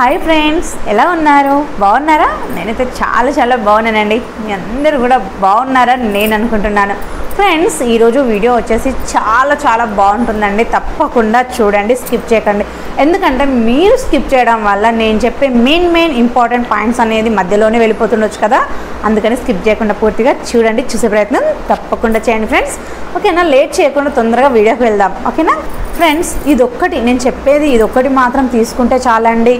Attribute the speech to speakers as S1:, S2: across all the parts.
S1: Hi friends ఎలా ఉన్నారు? బాగున్నారా? నేనైతే చాలా చాలా బాగున్నానండి. మీ అందరూ కూడా బాగున్నారని నేను అనుకుంటున్నాను. ఫ్రెండ్స్ ఈరోజు వీడియో వచ్చేసి చాలా చాలా బాగుంటుందండి. తప్పకుండా చూడండి స్కిప్ చేయకండి. ఎందుకంటే మీరు స్కిప్ చేయడం వల్ల నేను చెప్పే మెయిన్ మెయిన్ ఇంపార్టెంట్ పాయింట్స్ అనేది మధ్యలోనే వెళ్ళిపోతుండొచ్చు కదా. అందుకని స్కిప్ చేయకుండా పూర్తిగా చూడండి చూసే ప్రయత్నం తప్పకుండా చేయండి ఫ్రెండ్స్ ఓకేనా? లేట్ చేయకుండా తొందరగా వీడియోకి వెళ్దాం. ఓకేనా? ఫ్రెండ్స్ ఇది ఒక్కటి నేను చెప్పేది ఇది ఒక్కటి మాత్రం తీసుకుంటే చాలండి.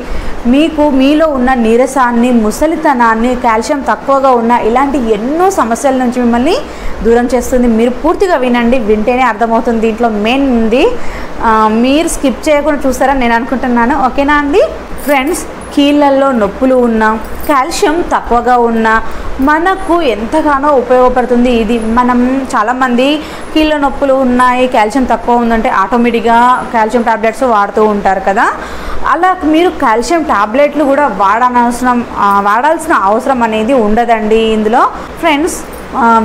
S1: మీకు మీలో ఉన్న నీరసాన్ని ముసలితనాన్ని కాల్షియం తక్కువగా ఉన్న ఇలాంటి ఎన్నో సమస్యల నుంచి మిమ్మల్ని దూరం చేస్తుంది. మీరు పూర్తిగా వినండి వింటేనే అర్థమవుతుంది. దీంట్లో మెయిన్ ఉంది. మీరు స్కిప్ చేయకుండా చూస్తారని నేను అనుకుంటున్నాను. ఓకేనా అండి? ఫ్రెండ్స్ కీళ్ళల్లో నొప్పులు ఉన్నా కాల్షియం తక్కువగా ఉన్నా మనకు ఎంతగానో ఉపయోగపడుతుంది. ఇది మనం చాలామంది కీళ్ళ నొప్పులు ఉన్నాయి కాల్షియం తక్కువ ఉందంటే ఆటోమేటిక్గా కాల్షియం టాబ్లెట్స్ వాడుతూ ఉంటారు కదా. అలా మీరు కాల్షియం టాబ్లెట్లు కూడా వాడాల్సిన వాడాల్సిన అవసరం అనేది ఉండదండి ఇందులో. ఫ్రెండ్స్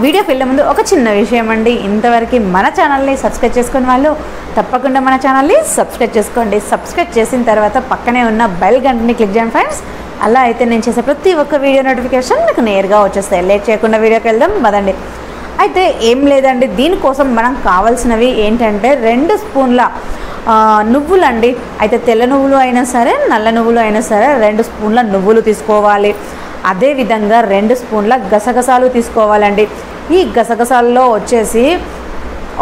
S1: వీడియోకి వెళ్ళే ముందు ఒక చిన్న విషయం అండి. ఇంతవరకు మన ఛానల్ని సబ్స్క్రైబ్ చేసుకున్న వాళ్ళు తప్పకుండా మన ఛానల్ని సబ్స్క్రైబ్ చేసుకోండి. సబ్స్క్రైబ్ చేసిన తర్వాత పక్కనే ఉన్న బెల్ గంటని క్లిక్ చేయండి ఫ్రెండ్స్ అలా అయితే నేను చేసే ప్రతి ఒక్క వీడియో నోటిఫికేషన్ మీకు నేరుగా వచ్చేస్తాయి. లేట్ చేయకుండా వీడియోకి వెళ్దాం పదండి. అయితే ఏం లేదండి. దీనికోసం మనం కావాల్సినవి ఏంటంటే రెండు స్పూన్ల నువ్వులండి. అయితే తెల్ల నువ్వులు అయినా సరే నల్ల నువ్వులు అయినా సరే రెండు స్పూన్ల నువ్వులు తీసుకోవాలి. అదేవిధంగా రెండు స్పూన్ల గసగసాలు తీసుకోవాలండి. ఈ గసగసాల్లో వచ్చేసి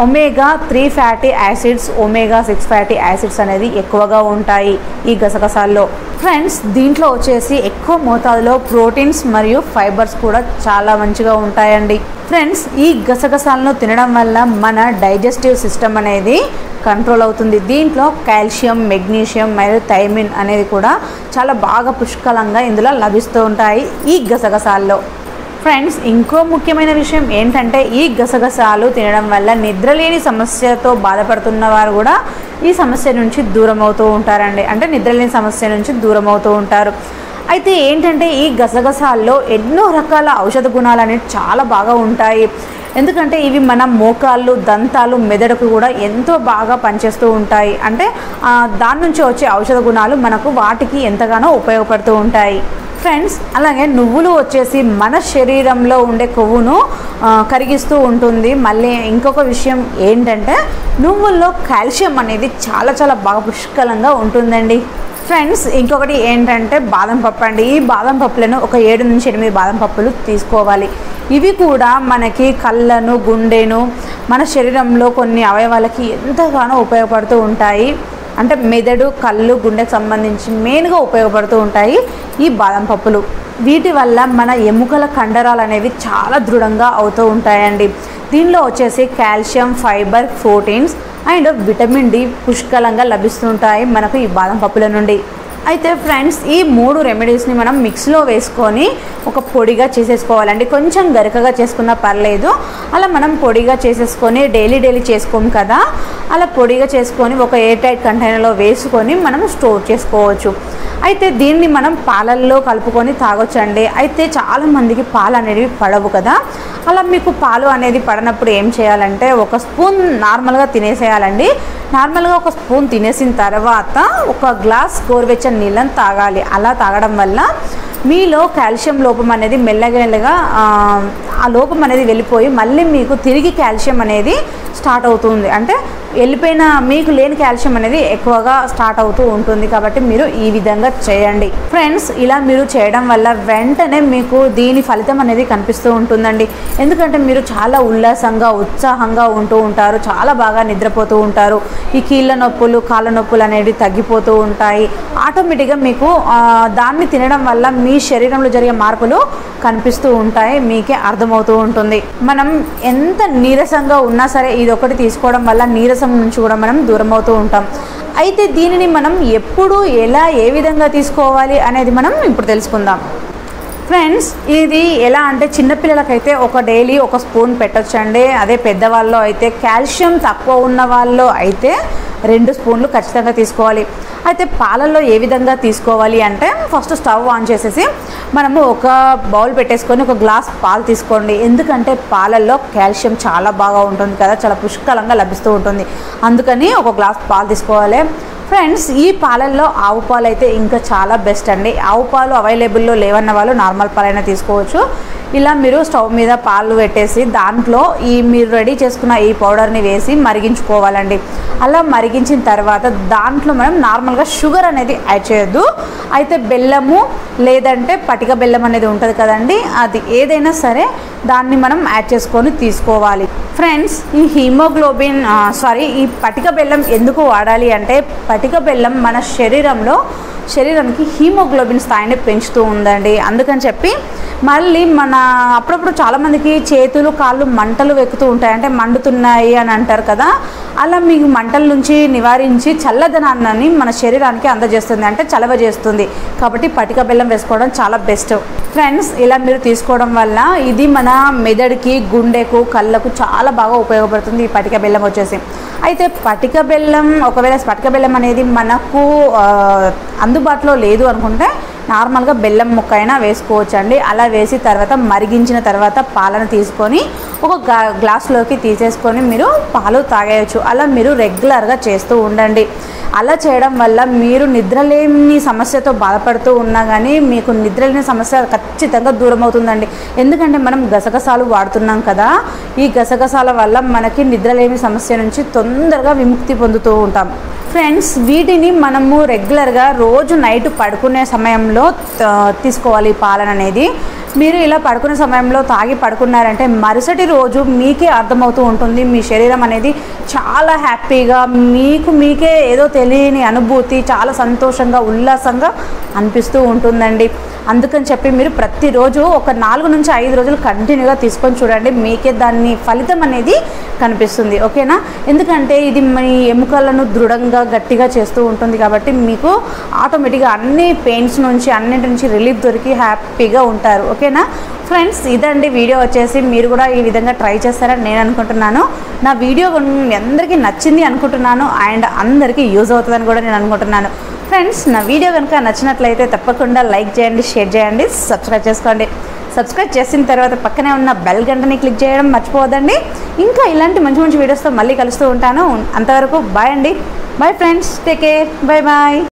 S1: omega three fatty acids omega six fatty acids అనేది ఎక్కువగా ఉంటాయి ఈ గసగసాల్లో. ఫ్రెండ్స్ దీంట్లో వచ్చేసి ఎక్కువ మోతాదులో ప్రోటీన్స్ మరియు ఫైబర్స్ కూడా చాలా మంచిగా ఉంటాయండి. ఫ్రెండ్స్ ఈ గసగసాలను తినడం వల్ల మన డైజెస్టివ్ సిస్టమ్ అనేది కంట్రోల్ అవుతుంది. దీంట్లో కాల్షియం మెగ్నీషియం మరియు థైమిన్ అనేది కూడా చాలా బాగా పుష్కలంగా ఇందులో లభిస్తూ ఉంటాయి ఈ గసగసాల్లో. ఫ్రెండ్స్ ఇంకో ముఖ్యమైన విషయం ఏంటంటే ఈ గసగసాలు తినడం వల్ల నిద్రలేని సమస్యతో బాధపడుతున్న వారు కూడా ఈ సమస్య నుంచి దూరం అవుతూ ఉంటారండి. అంటే నిద్రలేని సమస్య నుంచి దూరం అవుతూ ఉంటారు. అయితే ఏంటంటే ఈ గసగసాల్లో ఎన్నో రకాల ఔషధ గుణాలు అనేవి చాలా బాగా ఉంటాయి. ఎందుకంటే ఇవి మన మోకాళ్ళు దంతాలు మెదడుకు కూడా ఎంతో బాగా పనిచేస్తూ ఉంటాయి. అంటే దాని నుంచి వచ్చే ఔషధ గుణాలు మనకు వాటికి ఎంతగానో ఉపయోగపడుతూ ఉంటాయి. ఫ్రెండ్స్ అలాగే నువ్వులు వచ్చేసి మన శరీరంలో ఉండే కొవ్వును కరిగిస్తూ ఉంటుంది. మళ్ళీ ఇంకొక విషయం ఏంటంటే నువ్వుల్లో కాల్షియం అనేది చాలా చాలా బాగా పుష్కలంగా ఉంటుందండి. ఫ్రెండ్స్ ఇంకొకటి ఏంటంటే బాదం పప్పు అండి. ఈ బాదం పప్పులను ఒక ఏడు నుంచి ఎనిమిది బాదం పప్పులు తీసుకోవాలి. ఇవి కూడా మనకి కళ్ళను గుండెను మన శరీరంలో కొన్ని అవయవాలకి ఎంతగానో ఉపయోగపడుతూ ఉంటాయి. అంటే మెదడు కళ్ళు గుండెకు సంబంధించి మెయిన్గా ఉపయోగపడుతూ ఉంటాయి ఈ బాదం పప్పులు. వీటి వల్ల మన ఎముకల కండరాలు అనేవి చాలా దృఢంగా అవుతూ ఉంటాయండి. దీనిలో వచ్చేసి calcium fibre proteins and vitamin D పుష్కలంగా లభిస్తుంటాయి మనకు ఈ బాదం పప్పుల నుండి. అయితే ఫ్రెండ్స్ ఈ మూడు రెమెడీస్ని మనం మిక్స్లో వేసుకొని ఒక పొడిగా చేసేసుకోవాలండి. కొంచెం గరికగా చేసుకున్నా పర్లేదు. అలా మనం పొడిగా చేసేసుకొని డైలీ డైలీ చేసుకోము కదా. అలా పొడిగా చేసుకొని ఒక ఎయిర్ టైట్ కంటైనర్లో వేసుకొని మనం స్టోర్ చేసుకోవచ్చు. అయితే దీన్ని మనం పాలల్లో కలుపుకొని తాగొచ్చండి. అయితే చాలామందికి పాలు అనేవి పడవు కదా. అలా మీకు పాలు అనేది పడనప్పుడు ఏం చేయాలంటే ఒక స్పూన్ నార్మల్గా తినేసేయాలండి. నార్మల్గా ఒక స్పూన్ తినేసిన తర్వాత ఒక గ్లాస్ గోరువెచ్చని నీళ్ళని తాగాలి. అలా తాగడం వల్ల మీలో కాల్షియం లోపం అనేది మెల్లగా మెల్లగా ఆ, ఆ లోపం అనేది వెళ్ళిపోయి మళ్ళీ మీకు తిరిగి కాల్షియం అనేది స్టార్ట్ అవుతుంది. అంటే వెళ్ళిపోయిన మీకు లేని కాల్షియం అనేది ఎక్కువగా స్టార్ట్ అవుతూ ఉంటుంది కాబట్టి మీరు ఈ విధంగా చేయండి. ఫ్రెండ్స్ ఇలా మీరు చేయడం వల్ల వెంటనే మీకు దీని ఫలితం అనేది కనిపిస్తూ ఉంటుందండి. ఎందుకంటే మీరు చాలా ఉల్లాసంగా ఉత్సాహంగా ఉంటూ ఉంటారు. చాలా బాగా నిద్రపోతూ ఉంటారు. ఈ కీళ్ళ నొప్పులు కాళ్ళ నొప్పులు అనేవి తగ్గిపోతూ ఉంటాయి. ఆటోమేటిక్గా మీకు దాన్ని తినడం వల్ల మీ శరీరంలో జరిగే మార్పులు కనిపిస్తూ ఉంటాయి మీకే అర్థమవుతూ ఉంటుంది. మనం ఎంత నీరసంగా ఉన్నా సరే ఇది ఒకటి తీసుకోవడం వల్ల నీరసం నుంచి కూడా మనం దూరం అవుతూ ఉంటాం. అయితే దీనిని మనం ఎప్పుడు ఎలా ఏ విధంగా తీసుకోవాలి అనేది మనం ఇప్పుడు తెలుసుకుందాం. ఫ్రెండ్స్ ఇది ఎలా అంటే చిన్నపిల్లలకైతే ఒక డైలీ ఒక స్పూన్ పెట్టొచ్చండి. అదే పెద్దవాళ్ళు అయితే కాల్షియం తక్కువ ఉన్న వాళ్ళు అయితే రెండు స్పూన్లు ఖచ్చితంగా తీసుకోవాలి. అయితే పాలల్లో ఏ విధంగా తీసుకోవాలి అంటే ఫస్ట్ స్టవ్ ఆన్ చేసేసి మనము ఒక బౌల్ పెట్టేసుకొని ఒక గ్లాస్ పాలు తీసుకోండి. ఎందుకంటే పాలల్లో కాల్షియం చాలా బాగా ఉంటుంది కదా చాలా పుష్కలంగా లభిస్తూ ఉంటుంది. అందుకని ఒక గ్లాస్ పాలు తీసుకోవాలి. ఫ్రెండ్స్ ఈ పాలల్లో ఆవు పాలు అయితే ఇంకా చాలా బెస్ట్ అండి. ఆవు పాలు అవైలబుల్లో లేవన్న వాళ్ళు నార్మల్ పాలైనా తీసుకోవచ్చు. ఇలా మీరు స్టవ్ మీద పాలు పెట్టేసి దాంట్లో ఈ మీరు రెడీ చేసుకున్న ఈ పౌడర్ని వేసి మరిగించుకోవాలండి. అలా మరిగించిన తర్వాత దాంట్లో మనం నార్మల్గా షుగర్ అనేది యాడ్ చేయొద్దు. అయితే బెల్లము లేదంటే పటిక బెల్లం అనేది ఉంటుంది కదండి అది ఏదైనా సరే దాన్ని మనం యాడ్ చేసుకొని తీసుకోవాలి. ఫ్రెండ్స్ ఈ హీమోగ్లోబిన్ సారీ ఈ పటిక బెల్లం ఎందుకు వాడాలి అంటే పటిక బెల్లం మన శరీరంలో శరీరానికి హీమోగ్లోబిన్ స్థాయిని పెంచుతూ ఉందండి. అందుకని చెప్పి మళ్ళీ మన అప్పుడప్పుడు చాలామందికి చేతులు కాళ్ళు మంటలు వెక్కుతూ ఉంటాయి. అంటే మండుతున్నాయి అని అంటారు కదా. అలా మీకు మంటల నుంచి నివారించి చల్లదనాన్ని మన శరీరానికి అందజేస్తుంది. అంటే చలవ చేస్తుంది. కాబట్టి పటిక బెల్లం వేసుకోవడం చాలా బెస్ట్. ఫ్రెండ్స్ ఇలా మీరు తీసుకోవడం వల్ల ఇది మన మెదడుకి గుండెకు కళ్ళకు చాలా బాగా ఉపయోగపడుతుంది ఈ పటిక బెల్లం వచ్చేసి. అయితే పటిక బెల్లం ఒకవేళ పటిక బెల్లం అనేది మనకు అంద అందుబాటులో లేదు అనుకుంటే నార్మల్గా బెల్లం ముక్క అయినా వేసుకోవచ్చు అండి అలా వేసి తర్వాత మరిగించిన తర్వాత పాలను తీసుకొని ఒక గ్లా గ్లాస్లోకి తీసేసుకొని మీరు పాలు తాగేయచ్చు. అలా మీరు రెగ్యులర్గా చేస్తూ ఉండండి. అలా చేయడం వల్ల మీరు నిద్రలేని సమస్యతో బాధపడుతూ ఉన్నా కానీ మీకు నిద్రలేని సమస్య ఖచ్చితంగా దూరం అవుతుందండి. ఎందుకంటే మనం గసగసాలు వాడుతున్నాం కదా ఈ గసగసాల వల్ల మనకి నిద్రలేని సమస్య నుంచి తొందరగా విముక్తి పొందుతూ ఉంటాం. ఫ్రెండ్స్ వీటిని మనము రెగ్యులర్గా రోజు నైట్ పడుకునే సమయంలో తీసుకోవాలి పాలన అనేది. మీరు ఇలా పడుకునే సమయంలో తాగి పడుకున్నారంటే మరుసటి రోజు మీకే అర్థమవుతూ ఉంటుంది. మీ శరీరం అనేది చాలా హ్యాపీగా మీకు మీకే ఏదో తెలియని అనుభూతి చాలా సంతోషంగా ఉల్లాసంగా అనిపిస్తూ ఉంటుందండి. అందుకని చెప్పి మీరు ప్రతిరోజు ఒక నాలుగు నుంచి ఐదు రోజులు కంటిన్యూగా తీసుకొని చూడండి. మీకే దాన్ని ఫలితం అనేది కనిపిస్తుంది. ఓకేనా? ఎందుకంటే ఇది మీ ఎముకలను దృఢంగా గట్టిగా చేస్తూ ఉంటుంది కాబట్టి మీకు ఆటోమేటిక్గా అన్ని పెయిన్స్ నుంచి అన్నింటి నుంచి రిలీఫ్ దొరికి హ్యాపీగా ఉంటారు. ఓకేనా? ఫ్రెండ్స్ ఇదండి వీడియో వచ్చేసి. మీరు కూడా ఈ విధంగా ట్రై చేస్తారని నేను అనుకుంటున్నాను. నా వీడియో అందరికీ నచ్చింది అనుకుంటున్నాను. అండ్ అందరికీ యూజ్ అవుతుందని కూడా నేను అనుకుంటున్నాను. ఫ్రెండ్స్ నా వీడియో కనుక నచ్చినట్లయితే తప్పకుండా లైక్ చేయండి షేర్ చేయండి సబ్స్క్రైబ్ చేసుకోండి. సబ్స్క్రైబ్ చేసిన తర్వాత పక్కనే ఉన్న బెల్ గంటని క్లిక్ చేయడం మర్చిపోవద్దండి. ఇంకా ఇలాంటి మంచి మంచి వీడియోస్తో మళ్ళీ కలుస్తూ ఉంటాను. అంతవరకు బాయ్ అండి. Bye friends take care bye bye